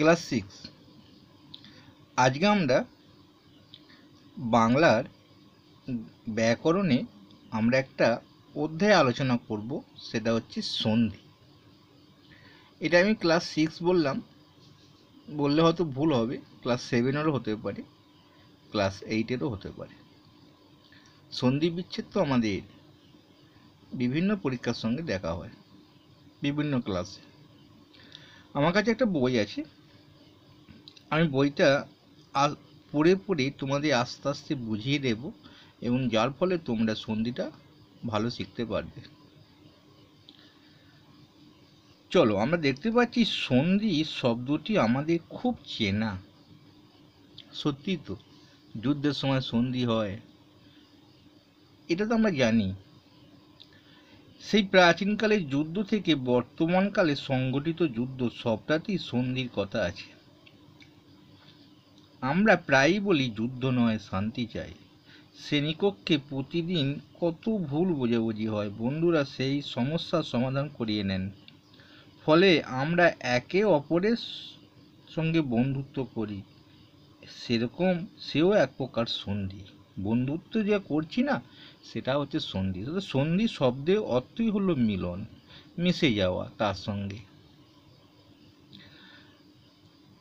Class six. আজকে আমরা বাংলার ব্যাকরণে আমরা একটা অধ্যায় আলোচনা করব, সেটা হচ্ছে সন্ধি। এটা আমি ক্লাস সিক্স বললাম, বললে হয়তো ভুল হবে, ক্লাস সেভেনেরও হতে পারে, ক্লাস এইটেরও হতে পারে। সন্ধি বিচ্ছেদ তো আমাদের বিভিন্ন পরীক্ষার সঙ্গে দেখা হয়, বিভিন্ন ক্লাসে। আমার কাছে একটা বই আছে আমি বইটা পড়ে পড়ে তোমাদের আস্তে আস্তে বুঝিয়ে দেব এবং যার ফলে তোমরা সন্ধিটা ভালো শিখতে পারবে। চলো, আমরা দেখতে পাচ্ছি সন্ধি শব্দটি আমাদের খুব চেনা। সত্যি তো, যুদ্ধের সময় সন্ধি হয়। এটা তো আমরা জানি। সেই প্রাচীনকালের যুদ্ধ থেকে বর্তমানকালে সংগঠিত যুদ্ধ সবটাতেই সন্ধির কথা আছে। আমরা প্রায়ই বলি যুদ্ধ নয়, শান্তি চাই। শ্রেণীকক্ষে প্রতিদিন কত ভুল বোঝাবুঝি হয়, বন্ধুরা সেই সমস্যার সমাধান করিয়ে নেন। ফলে আমরা একে অপরের সঙ্গে বন্ধুত্ব করি। সেরকম সেও এক প্রকার সন্ধি। বন্ধুত্ব যে করছি না, সেটা হচ্ছে সন্ধি। সন্ধি শব্দের অর্থই হলো মিলন, মিশে যাওয়া তার সঙ্গে।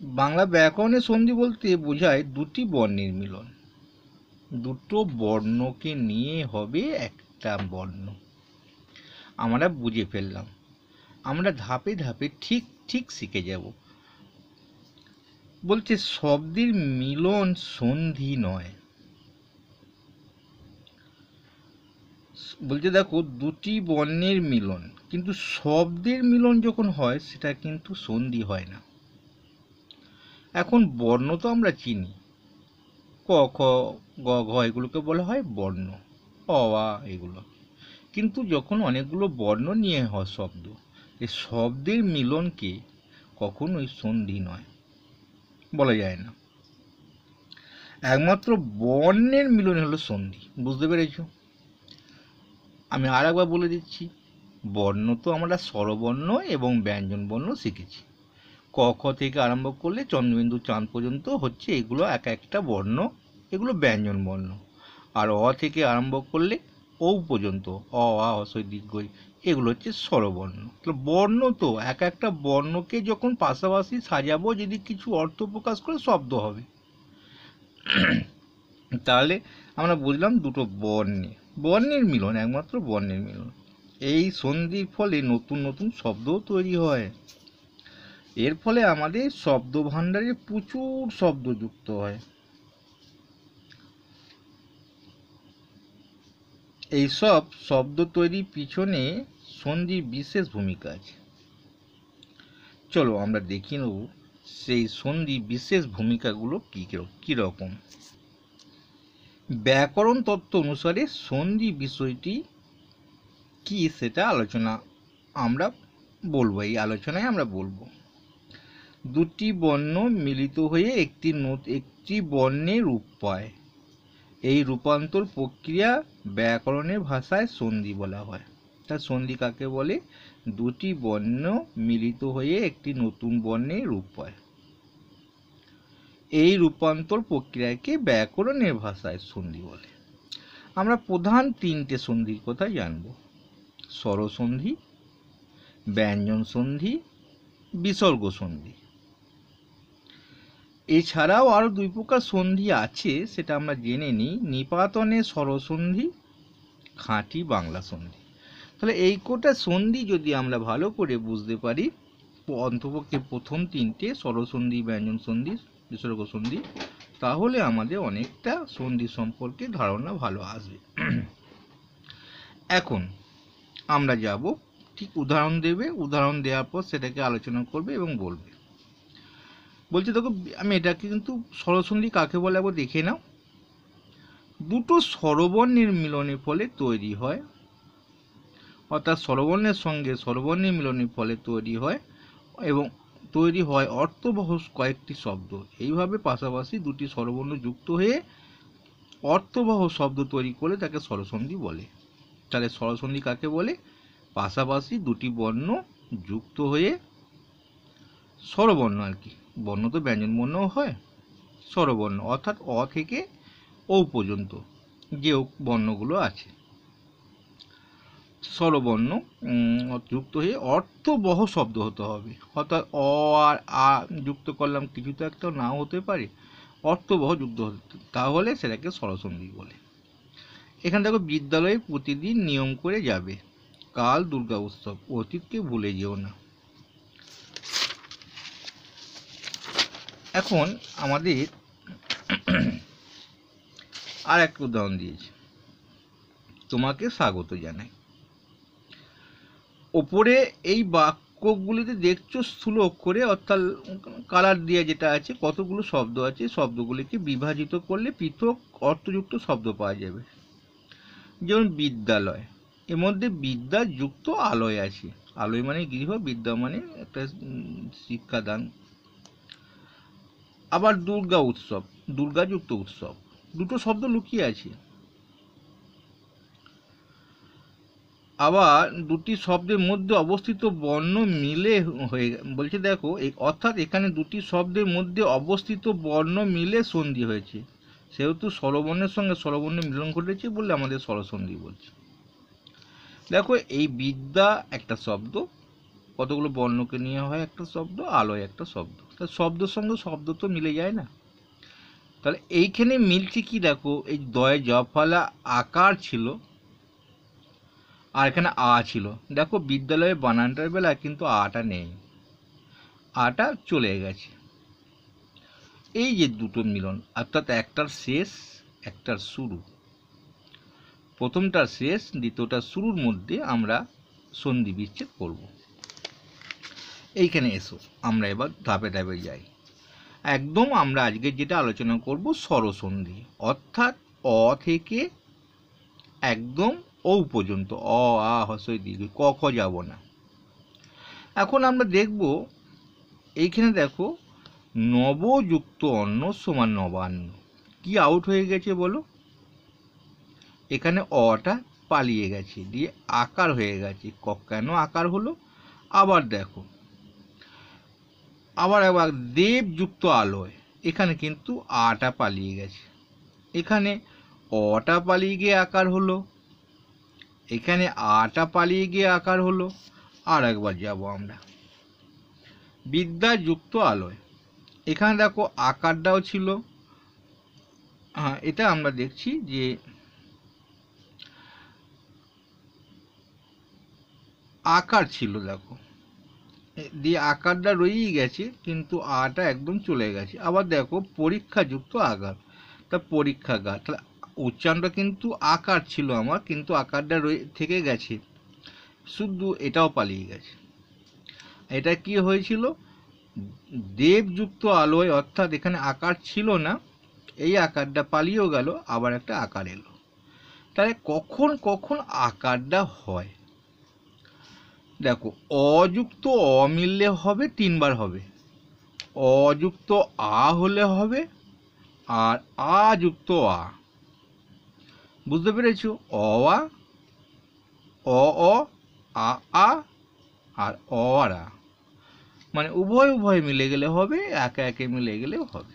বাংলা ব্যাকরণে সন্ধি বলতে বোঝায় দুটি বর্ণের মিলন। দুটো বর্ণকে নিয়ে হবে একটা বর্ণ। আমরা বুঝে ফেললাম। আমরা ধাপে ধাপে ঠিক ঠিক শিখে যাব। বলছে, শব্দের মিলন সন্ধি নয়। বলছে, দেখো, দুটি বর্ণের মিলন। কিন্তু শব্দের মিলন যখন হয়, সেটা কিন্তু সন্ধি হয় না। এখন বর্ণ তো আমরা চিনি। ক, খ, গ, ঘ এগুলোকে বলা হয় বর্ণ। অ, আ এগুলো। কিন্তু যখন অনেকগুলো বর্ণ নিয়ে হয় শব্দ এই শব্দের মিলনকে কখনোই সন্ধি নয়। বলা যায় না। একমাত্র বর্ণের মিলন হলো সন্ধি, বুঝতে পেরেছ? আমি আর একবার বলে দিচ্ছি, বর্ণ তো আমরা স্বরবর্ণ এবং ব্যঞ্জন বর্ণ শিখেছি। ক, খ থেকে আরম্ভ করলে চন্দ্রবিন্দু চাঁদ পর্যন্ত হচ্ছে এগুলো এক একটা বর্ণ, এগুলো ব্যঞ্জন বর্ণ। আর অ থেকে আরম্ভ করলে ও পর্যন্ত, অ, আ হসই দীর্ঘই এগুলো হচ্ছে স্বরবর্ণ। তো বর্ণ তো, এক একটা বর্ণকে যখন পাশাপাশি সাজাবো, যদি কিছু অর্থ প্রকাশ করে শব্দ হবে। তাহলে আমরা বুঝলাম দুটো বর্ণে, বর্ণের মিলন, একমাত্র বর্ণের মিলন। এই সন্ধির ফলে নতুন নতুন শব্দও তৈরি হয়। এর ফলে আমাদের শব্দ ভাণ্ডারে প্রচুর শব্দ যুক্ত হয়। এইসব শব্দ তৈরির পিছনে সন্ধির বিশেষ ভূমিকা আছে। চলো আমরা দেখি নেব সেই সন্ধি বিশেষ ভূমিকাগুলো কী কীরকম ব্যাকরণ তত্ত্ব অনুসারে সন্ধি বিষয়টি কি সেটা আলোচনা আমরা বলব, এই আলোচনায় আমরা বলব। দুটি বর্ণ মিলিত হয়ে একটি একটি বর্ণে রূপ পায়। এই রূপান্তর প্রক্রিয়া ব্যাকরণের ভাষায় সন্ধি বলা হয়। তা সন্ধি কাকে বলে? দুটি বর্ণ মিলিত হয়ে একটি নতুন বর্ণে রূপ পায়। এই রূপান্তর প্রক্রিয়াকে ব্যাকরণের ভাষায় সন্ধি বলে। আমরা প্রধান তিনটে সন্ধির কথা জানব। স্বরসন্ধি ব্যঞ্জন সন্ধি বিসর্গ সন্ধি এছাড়াও আরও দুই প্রকার সন্ধি আছে, সেটা আমরা জেনে নিই। নিপাতনে স্বরসন্ধি, খাঁটি বাংলা সন্ধি। তাহলে এই কোটা সন্ধি যদি আমরা ভালো করে বুঝতে পারি, অন্তপক্ষে প্রথম তিনটে, স্বরসন্ধি, ব্যঞ্জন সন্ধি, বিসর্গ সন্ধি, তাহলে আমাদের অনেকটা সন্ধি সম্পর্কে ধারণা ভালো আসবে। এখন আমরা যাব, ঠিক উদাহরণ দেবে, উদাহরণ দেওয়ার পর সেটাকে আলোচনা করবে এবং বলবে। বলছি, দেখো, আমি এটাকে কিন্তু স্বরসন্ধি কাকে বলে একবার দেখে নাও। দুটো স্বরবর্ণের মিলনের ফলে তৈরি হয়, অর্থাৎ স্বরবর্ণের সঙ্গে স্বরবর্ণের মিলনের ফলে তৈরি হয় এবং তৈরি হয় অর্থবহ কয়েকটি শব্দ। এইভাবে পাশাপাশি দুটি স্বরবর্ণ যুক্ত হয়ে অর্থবহ শব্দ তৈরি করে তাকে স্বরসন্ধি বলে। তাহলে স্বরসন্ধি কাকে বলে? পাশাপাশি দুটি বর্ণ যুক্ত হয়ে স্বরবর্ণ আর কি। বর্ণ তো ব্যঞ্জন বর্ণও হয়, স্বরবর্ণ, অর্থাৎ অ থেকে ও পর্যন্ত যে বর্ণগুলো আছে। স্বরবর্ণ যুক্ত হয়ে অর্থবহ শব্দ হতে হবে। অর্থাৎ অ আর আ যুক্ত করলাম, কিছু তো একটা নাও হতে পারে, অর্থবহ যুক্ত হতে তাহলে সেটাকে স্বরসন্ধি বলে। এখানে দেখো, বিদ্যালয়ে প্রতিদিন নিয়ম করে যাবে। কাল দুর্গা উৎসব, অতীতকে ভুলে যেও না। এখন আমাদের আর একটা উদাহরণ দিয়েছি। তোমাকে স্বাগত জানাই। ওপরে এই বাক্যগুলিতে দেখছ স্থূল অক্ষরে অর্থাৎ কালার দিয়ে যেটা আছে, কতগুলো শব্দ আছে, শব্দগুলিকে বিভাজিত করলে পৃথক অর্থযুক্ত শব্দ পাওয়া যাবে। যেমন বিদ্যালয়, এর মধ্যে বিদ্যা যুক্ত আলয় আছে। আলয় মানে গৃহ, বিদ্যা মানে একটা শিক্ষাদান। আবার দুর্গা উৎসব, দুর্গাযুক্ত উৎসব। দুটো শব্দ লুকিয়ে আছে। আবার দুটি শব্দের মধ্যে অবস্থিত বর্ণ মিলে হয়ে বলছে দেখো অর্থাৎ এখানে দুটি শব্দের মধ্যে অবস্থিত বর্ণ মিলে সন্ধি হয়েছে। সেহেতু স্বরবর্ণের সঙ্গে স্বরবর্ণের মিলন ঘটেছে বলে আমাদের স্বরসন্ধি বলছে। দেখো, এই বিদ্যা একটা শব্দ কতগুলো বর্ণকে নিয়ে হয়? একটা শব্দ, আলোয় একটা শব্দ। তা শব্দের সঙ্গে শব্দ তো মিলে যায় না। তাহলে এইখানে মিলছে কি দেখো? এই দয় জফালা আকার ছিল আর এখানে আ ছিল। দেখো বিদ্যালয়ে বানানটার বেলা কিন্তু আটা নেই। আটা চলে গেছে। এই যে দুটো মিলন, অর্থাৎ একটার শেষ, একটার শুরু। প্রথমটার শেষ, দ্বিতীয়টার শুরুর মধ্যে আমরা সন্ধি বিচ্ছেদ করব। এইখানে এসো, আমরা এবার ধাপে ধাপে যাই। একদম আমরা আজকে যেটা আলোচনা করব স্বরসন্ধি, অর্থাৎ অ থেকে একদম ও পর্যন্ত, অ, আ হসই দীর্ঘ, ক, খ যাব না। এখন আমরা দেখব, এইখানে দেখো, নবযুক্ত অন্ন সমান নবান্ন। কি আউট হয়ে গেছে বলো? এখানে অটা পালিয়ে গেছে, দিয়ে আকার হয়ে গেছে। ক কেন আকার হলো? আবার দেখো আবার আবার দেবযুক্ত আলোয়। এখানে কিন্তু আটা পালিয়ে গেছে। এখানে অটা পালিয়ে গিয়ে আকার হলো। এখানে আটা পালিয়ে গিয়ে আকার হলো। আর একবার যাব আমরা। বিদ্যাযুক্ত আলোয়। এখানে দেখো আকারটাও ছিল। হ্যাঁ এটা আমরা দেখছি যে আকার ছিল, দেখো। দিয়ে আকারটা রয়েই গেছে, কিন্তু আটা একদম চলে গেছে। আবার দেখো, পরীক্ষাযুক্ত আকার। তা পরীক্ষাগার তাহলে উচ্চারণটা কিন্তু আকার ছিল আমার, কিন্তু আকারটা রয়ে, থেকে গেছে। শুধু এটাও পালিয়ে গেছে। এটা কি হয়েছিল? দেবযুক্ত আলোয়, অর্থাৎ এখানে আকার ছিল না, এই আকারটা পালিয়েও গেল, আবার একটা আকার এলো। তাহলে কখন কখন আকারটা হয়? দেখো, অযুক্ত অ মিললে হবে, তিনবার হবে। অযুক্ত আ হলে হবে আর আ যুক্ত আ। বুঝতে পেরেছ? অ আ, অ অ, আ আ আর অ আর আ। মানে উভয় উভয় মিলে গেলে হবে, একে একে মিলে গেলেও হবে।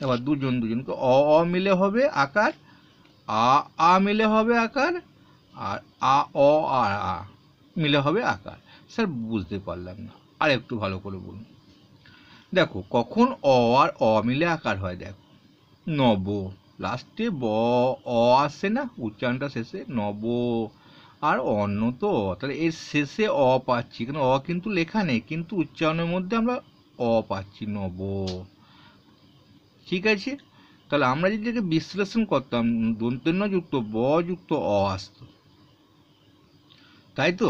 এবার দুজন দুজনকে অ অ মিলে হবে আকার, আ আ মিলে হবে আকার আর আ, অ আর আ। মিলে হবে আকার। স্যার, বুঝতে পারলাম না। আর একটু ভালো করে বলুন। দেখো, কখন অ আর অ মিলে আকার হয়, দেখো। নব লাস্টে ব, অ আসে না, উচ্চারণটা শেষে নব আর অন্য তো অ। তাহলে এর শেষে অ পাচ্ছি। কারণ অ কিন্তু লেখা নেই, কিন্তু উচ্চারণের মধ্যে আমরা অ পাচ্ছি নব ঠিক আছে? তাহলে আমরা যদি এটাকে বিশ্লেষণ করতাম দন্তন্য যুক্ত ব যুক্ত অ আসতো। তাই তো?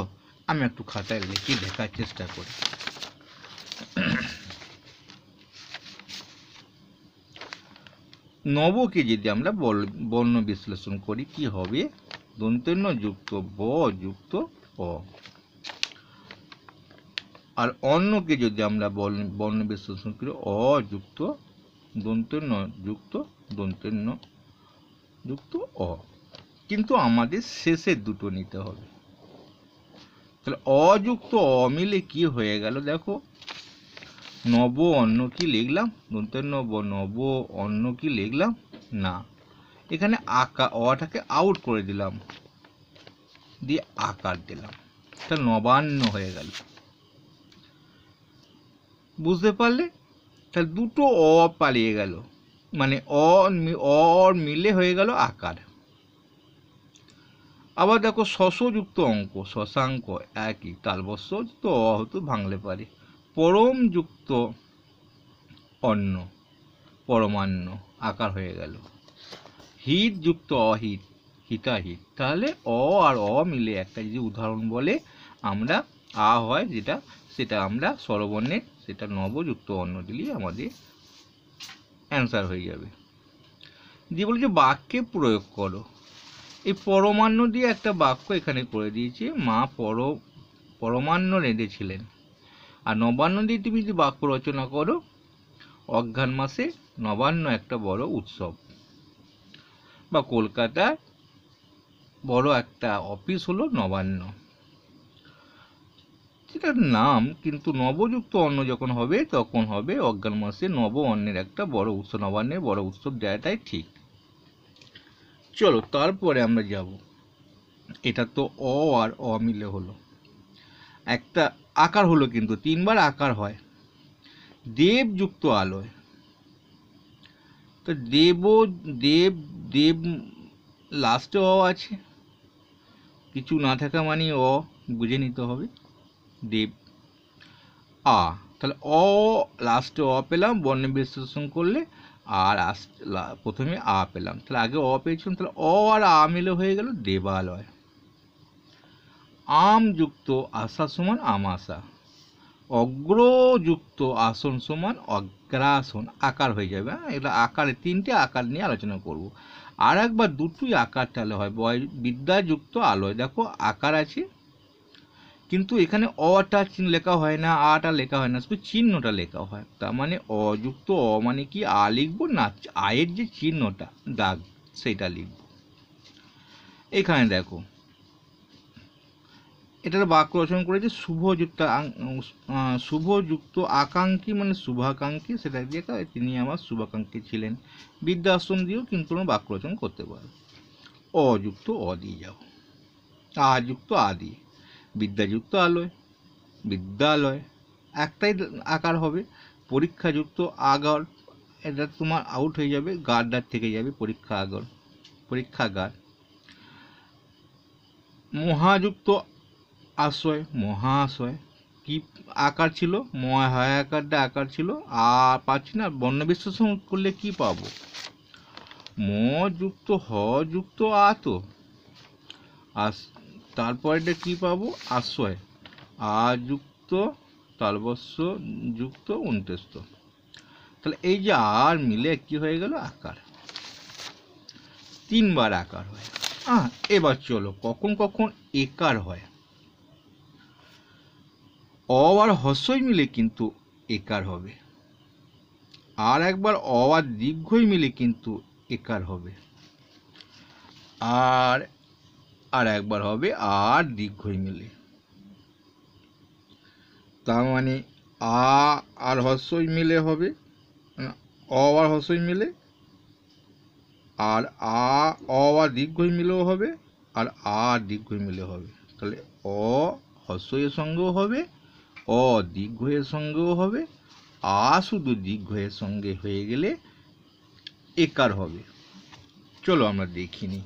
আমি একটু খাতায় লিখে দেখার চেষ্টা করি। নবকে যদি আমরা বর্ণ বিশ্লেষণ করি, কি হবে? দন্তন্য যুক্ত ব, যুক্ত অ। আর অন্যকে যদি আমরা বর্ণ বর্ণ বিশ্লেষণ করি, অ যুক্ত দন্তন্য যুক্ত দন্তন্য যুক্ত অ। কিন্তু আমাদের শেষের দুটো নিতে হবে। তাহলে অযুক্ত অ মিলে কি হয়ে গেল? দেখো, নব অন্য কি লিখলাম? দন্তের নব নব অন্য কি লিখলাম? না। এখানে আকা, অটাকে আউট করে দিলাম। দিয়ে আকার দিলাম। তা নবান্ন হয়ে গেল। বুঝতে পারলে? তাহলে দুটো অ পালিয়ে গেল। মানে অ অর মিলে হয়ে গেল আকার। আবার দেখো শশযুক্ত অঙ্ক, শশাঙ্ক একই তালবস্য তো অ হতো ভাঙলে পারে। পরম যুক্ত অন্ন, পরমান্ন, আকার হয়ে গেল। হিত যুক্ত অহিত, হিতাহিত। তাহলে অ আর অ মিলে একটা যদি উদাহরণ বলে, আমরা আ হয় যেটা, সেটা আমরা স্বরবর্ণের, সেটা নবযুক্ত অন্ন দিলেই আমাদের অ্যান্সার হয়ে যাবে। দিয়ে বলছে বাক্যে প্রয়োগ করো। এই পরমান্ন দিয়ে একটা বাক্য এখানে করে দিয়েছে, মা পর, পরমান্ন রেঁধেছিলেন। আর নবান্ন দিয়ে তুমি যদি বাক্য রচনা করো অজ্ঞান মাসে নবান্ন একটা বড় উৎসব। বা কলকাতায় বড় একটা অফিস হলো নবান্ন। সেটার নাম কিন্তু নবযুক্ত অন্ন যখন হবে, তখন হবে অজ্ঞান মাসে নব অন্নের একটা বড় উৎসব, নবান্নের বড় উৎসব দেওয়াটাই ঠিক। চলো তারপরে আমরা যাব। এটা তো অ আর অ মিলে হলো। একটা আকার হলো কিন্তু, তিনবার আকার হয়। দেবযুক্ত আলোয়। তো দেব দেব দেব লাস্টে অ আছে। কিছু না থাকা মানে অ, বুঝে নিতে হবে। দেব। আ, তাহলে অ লাস্টে অ পেলাম বর্ণ বিশ্লেষণ করলে আর আস প্রথমে আ পেলাম। তাহলে আগে অ পেয়েছিলাম, তাহলে অ আর আ মিলে হয়ে গেল দেবালয়। আম যুক্ত আশা সমান আমাশা। অগ্রযুক্ত আসন সমান অগ্রাসন। আকার হয়ে যাবে হ্যাঁ? এটা আকারে, তিনটে আকার নিয়ে আলোচনা করব। আর একবার দুটোই আকার তাহলে হয়। বয় বিদ্যাযুক্ত আলোয়। দেখো, আকার আছে কিন্তু এখানে অটা লেখা হয় না আটা লেখা হয় না, শুধু চিহ্নটা লেখা হয়। তার মানে অযুক্ত অ মানে কি? আ লিখব না? আয়ের যে চিহ্নটা, দাগ সেটা লিখব। এখানে দেখো, এটার বাক্য রচনা করেছে শুভযুক্ত শুভযুক্ত আকাঙ্ক্ষী মানে শুভাকাঙ্ক্ষী, সেটা দিয়ে তিনি আমার শুভাকাঙ্ক্ষী ছিলেন। বৃদ্ধাশ্রম দিয়েও কিন্তু তোমরা বাক্য রচনা করতে পারো। অযুক্ত অ দিয়ে যাও। আযুক্ত আ দিয়ে। বিদ্যাযুক্ত আলোয়, বিদ্যালয়, একটাই আকার হবে পরীক্ষাযুক্ত আগর। এটা তোমার আউট হয়ে যাবে, গার্ডার থেকে যাবে পরীক্ষা আগর, পরীক্ষাগার। মহাযুক্ত আশ্রয় মহাশয় কি আকার ছিল? মহা আকারটা আকার ছিল। আর পাচ্ছি না, বর্ণ বিশ্লেষণ করলে কি পাবো? ম যুক্ত হ যুক্ত আ তো আস তারপরেটা কি পাবো? আশ্রয়। আ যুক্ত তালবস্য যুক্ত উনতেস্ত তাহলে এই যে আর মিলে কি হয়ে গেল? আকার। তিনবার আকার হয় আহ এবার চলো, কখন কখন একার হয়? অ আর হস্যই মিলে কিন্তু একার হবে। আর একবার অ আর দীর্ঘই মিলে কিন্তু একার হবে। আর আর একবার হবে আর দীর্ঘই মিলে তার মানে আ আর হস্যই মিলে হবে না, অ আর হস্যই মিলে আর আ অ আর দীর্ঘই মিলেও হবে আর আর দীর্ঘই মিলে হবে। তাহলে অ হস্যের সঙ্গেও হবে অ দীর্ঘয়ের সঙ্গেও হবে আ শুধু দীর্ঘয়ের সঙ্গে হয়ে গেলে একার হবে। চলো আমরা দেখিনি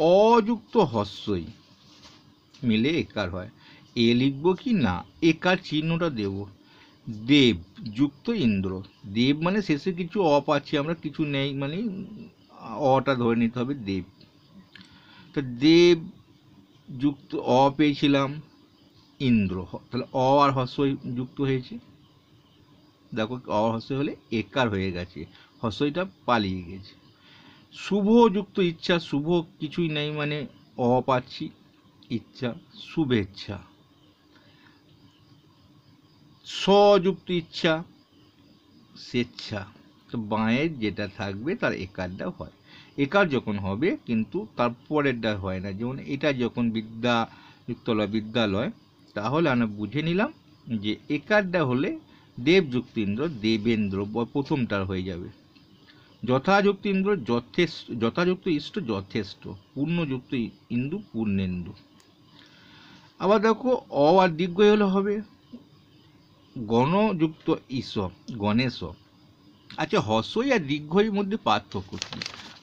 অযুক্ত হস্যই। মিলে একার হয়। এ লিখব কি? না, একার চিহ্নটা দেব। দেব, যুক্ত ইন্দ্র। দেব মানে শেষে কিছু অ পাচ্ছি আমরা কিছু নেই মানে অটা ধরে নিতে হবে দেব। তো দেব, যুক্ত, অ পেয়েছিলাম ইন্দ্র। তাহলে অ আর হস্য যুক্ত হয়েছে। দেখো, অ হস্য হলে একার হয়ে গেছে। হস্যটা পালিয়ে গেছে। শুভ যুক্ত ইচ্ছা, শুভ কিছুই নেই মানে অ পাচ্ছি ইচ্ছা, শুভেচ্ছা। স্বযুক্ত ইচ্ছা, স্বেচ্ছা। তো বাঁয়ের যেটা থাকবে তার একারটা হয়। একার যখন হবে কিন্তু তার পরেরটা হয় না। যেমন এটা যখন বিদ্যা, যুক্তলয় বিদ্যালয়, তাহলে আমরা বুঝে নিলাম যে একারটা হলে দেবযুক্ত ইন্দ্র দেবেন্দ্র প্রথমটার হয়ে যাবে। যথাযুক্ত ইন্দ্র যথেষ্ট, যথাযুক্ত ইষ্ট যথেষ্ট, পূর্ণযুক্ত ইন্দু পূর্ণেন্দু। আবার দেখো অ আর দীর্ঘই হলে হবে গণযুক্ত ইস, গণেশ। আচ্ছা হসই আর দীর্ঘই মধ্যে পার্থক্য কি?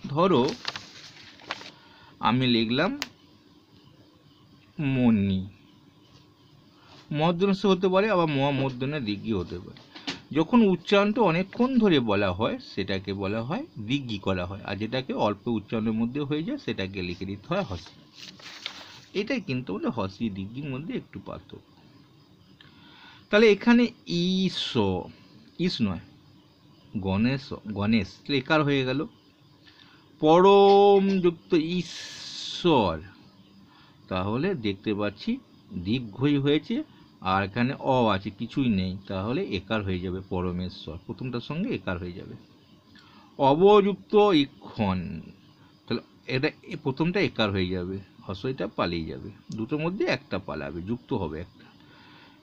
ধরো, আমি লিখলাম মনি মধ্যনস্য হতে পারে, আবার মহামধ্যনে দিঘি হতে পারে। যখন উচ্চারণটা অনেকক্ষণ ধরে বলা হয়, সেটাকে বলা হয় দিঘি করা হয়। আর যেটাকে অল্প উচ্চারণের মধ্যে হয়ে যায়, সেটাকে লিখে দিতে হয় হসি। এটাই কিন্তু হলো হসি দিঘির মধ্যে একটু পার্থক্য। তাহলে এখানে ইস ইস নয়, গণেশ গণেশ লেখার হয়ে গেল। পরম যুক্ত ঈশ্বর। তাহলে দেখতে পাচ্ছি দীর্ঘই হয়েছে। আর এখানে অ আছে, কিছুই নেই। তাহলে একার হয়ে যাবে পরমেশ্বর। প্রথমটার সঙ্গে একার হয়ে যাবে। অবযুক্ত ইক্ষণ। তাহলে এটা প্রথমটা একার হয়ে যাবে। হসইটা পালিয়ে যাবে। দুটোর মধ্যে একটা পালাবে, যুক্ত হবে একটা।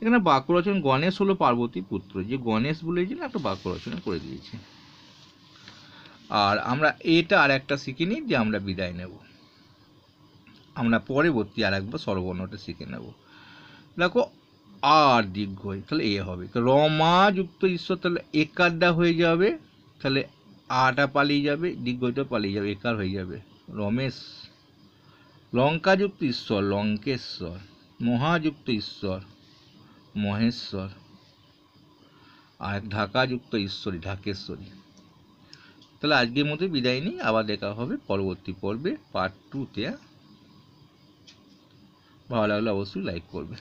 এখানে বাক্য রচনা গণেশ হলো পার্বতী পুত্র। যে গণেশ বলেছিল একটা বাক্য রচনা করে দিয়েছে। আর আমরা এটা আর একটা শিখে নিই, যে আমরা বিদায় নেব। আমরা পরবর্তী আর একবার সর্বর্ণটা শিখে নেব। দেখো আর দীর্ঘই তাহলে এ হবে। তো রমা যুক্ত ঈশ্বর তাহলে একারটা হয়ে যাবে, তাহলে আটা পালিয়ে যাবে দীর্ঘইটা পালিয়ে যাবে, একার হয়ে যাবে। রমেশ লঙ্কাযুক্ত ঈশ্বর, লঙ্কেশ্বর মহাযুক্ত ঈশ্বর, মহেশ্বর, আর ঢাকাযুক্ত ঈশ্বরী, ঢাকেশ্বরী। তাহলে আজকের মতো বিদায় নিই, আবার দেখা হবে পরবর্তী পর্বে পার্ট টুতে ভালো লাগলে অবশ্যই লাইক করবে।